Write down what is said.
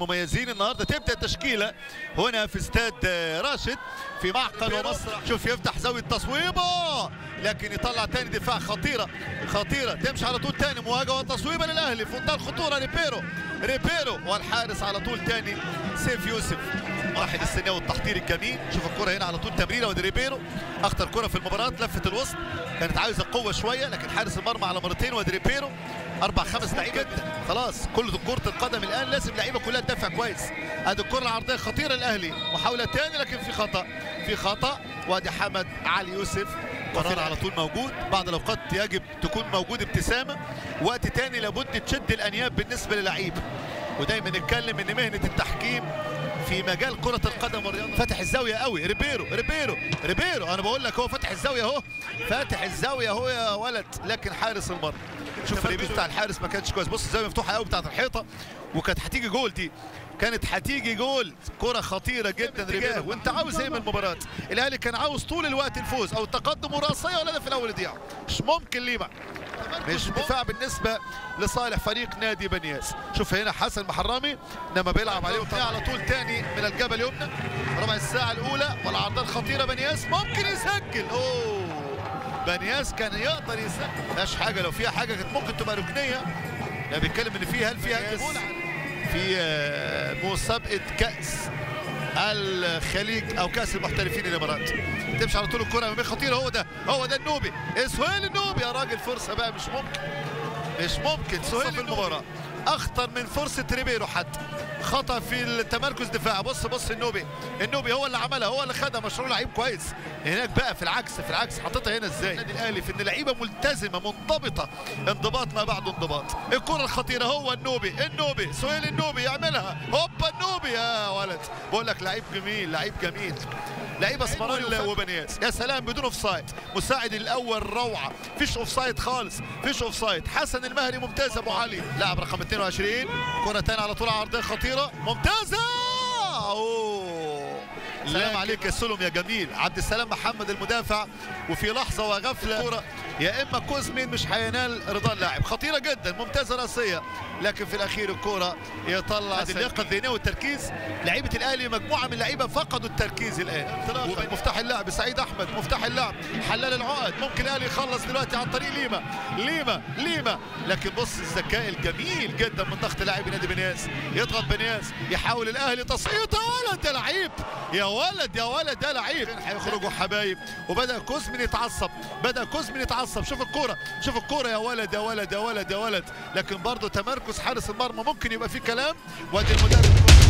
مميزين النهارده. تبدأ التشكيلة هنا في استاد آه، راشد في معقل ومسرح. شوف يفتح زاوية تصويبه لكن يطلع تاني دفاع. خطيرة خطيرة. تمشي على طول تاني. مواجهة وتصويبة للأهلي. في منتهى الخطوره ريبيرو ريبيرو. والحارس على طول تاني سيف يوسف. واحد السنيه والتحضير الجميل. شوف الكرة هنا على طول تمريرة. ودي ريبيرو أخطر كرة في المباراة. لفه الوسط. كانت عايزة قوه شوية لكن حارس المرمى على مرتين. ودي ريبيرو أربع خمس لعيبة. خلاص كل كرة القدم الآن لازم لعيبة كلها تدافع كويس. ادي الكرة العرضية خطيرة الاهلي محاولة تاني لكن في خطأ. في خطأ. وادي حمد علي يوسف. قرار على طول موجود. بعض الأوقات يجب تكون موجود ابتسامة. وقت تاني لابد تشد الأنياب بالنسبة للعيب. ودايما نتكلم إن مهنة التحكيم في مجال كرة القدم والرياضة. فاتح الزاوية قوي. ريبيرو ريبيرو ريبيرو. أنا بقول لك هو فاتح الزاوية أهو. فاتح الزاوية أهو يا ولد. لكن حارس المرمى. شوف الريبيرو بتاع الحارس ما كانش كويس. بص الزاوية مفتوحة قوي بتاعت الحيطة. وكانت هتيجي جول دي. كانت هتيجي جول. كرة خطيرة جدا ريبيرو وانت عاوز إيه من المباراة؟ الأهلي كان عاوز طول الوقت الفوز أو التقدم وراسية ولا في الأول يضيع مش ممكن ليما. مش دفاع بالنسبة لصالح فريق نادي بنياس. شوف هنا حسن محرمي إنما بيلعب عليه وطلع على طول تاني من الجبهة اليمنى. ربع الساعة الأولى والعرضات خطيره بنياس. ممكن يسجل. أوه. بنياس كان يقدر يسجل مش حاجة. لو فيها حاجة كانت ممكن تبقى ركنية. لا بيتكلم إن فيها هل فيها جول في آه، مسابقه كأس الخليج أو كأس المحترفين الإمارات. تمشي على طول الكرة اماميه خطيره هو ده هو ده النوبي. سهيل النوبي. يا راجل فرصة بقى مش ممكن مش ممكن. سهيل في المباراة. أخطر من فرصة ريبيرو حتى خطأ في التمركز دفاع. بص بص النوبي. النوبي هو اللي عملها هو اللي خدها. مشروع لعيب كويس. هناك بقى في العكس في العكس. حطيتها هنا إزاي؟ النادي الأهلي في إن لعيبة ملتزمة منضبطة. انضباط ما بعد انضباط. الكرة الخطيرة هو النوبي. النوبي سهيل النوبي يعملها. هوبا النوبي. يا ولد. بقول لك لعيب جميل لعيب جميل. لعيبه أسمراني وبنياس. يا سلام بدون offside مساعد الأول روعة. فيش offside خالص. فيش offside حسن المهري ممتاز أبو علي. لاعب رقم 22 كرة ثانية على طول عرضيه خطيرة. ممتازة! أوه! سلام عليك يا سلم يا جميل. عبد السلام محمد المدافع وفي لحظة وغفلة كرة يا إما كوزمين مش هينال رضا اللاعب. خطيرة جدا ممتازة رأسية. لكن في الأخير الكرة يطلع اللياقه الذهنيه والتركيز. لعيبة الأهلي مجموعة من اللعيبة فقدوا التركيز الآن. مفتاح اللعب سعيد أحمد مفتاح اللعب حلال العقد. ممكن الأهلي يخلص دلوقتي عن طريق ليما. ليما ليما. لكن بص الذكاء الجميل جدا من ضغط لاعب نادي بنياس. يضغط بنياس يحاول الأهلي يا ولد يا لعيب يا ولد يا ولد يا لعيب. هيخرجوا حبايب. وبدأ كوزمين يتعصب. بدأ كوزمين يتعصب. شوف الكورة. شوف الكورة يا ولد يا ولد يا ولد يا ولد. لكن برضه تمركز حارس المرمى. ممكن يبقى فيه كلام. وادي المدرب